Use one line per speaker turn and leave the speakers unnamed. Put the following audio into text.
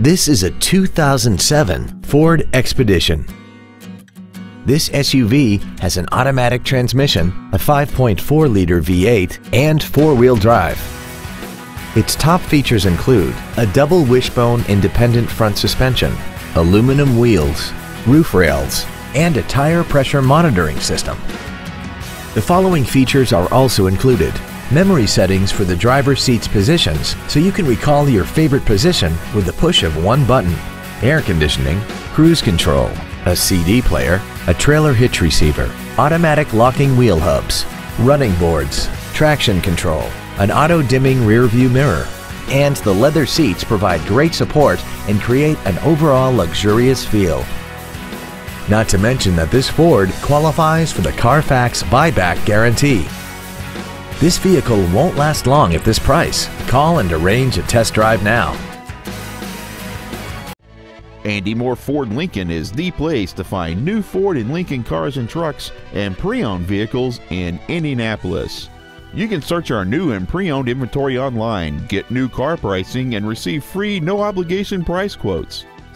This is a 2007 Ford Expedition. This SUV has an automatic transmission, a 5.4-liter V8, and four-wheel drive. Its top features include a double wishbone independent front suspension, aluminum wheels, roof rails, and a tire pressure monitoring system. The following features are also included memory settings for the driver's seat's positions so you can recall your favorite position with the push of one button, air conditioning, cruise control, a CD player, a trailer hitch receiver, automatic locking wheel hubs, running boards, traction control, an auto-dimming rear view mirror, and the leather seats provide great support and create an overall luxurious feel. Not to mention that this Ford qualifies for the Carfax buyback guarantee. This vehicle won't last long at this price. Call and arrange a test drive now.
Andy Mohr Ford Lincoln is the place to find new Ford and Lincoln cars and trucks and pre-owned vehicles in Indianapolis. You can search our new and pre-owned inventory online, get new car pricing, and receive free no-obligation price quotes.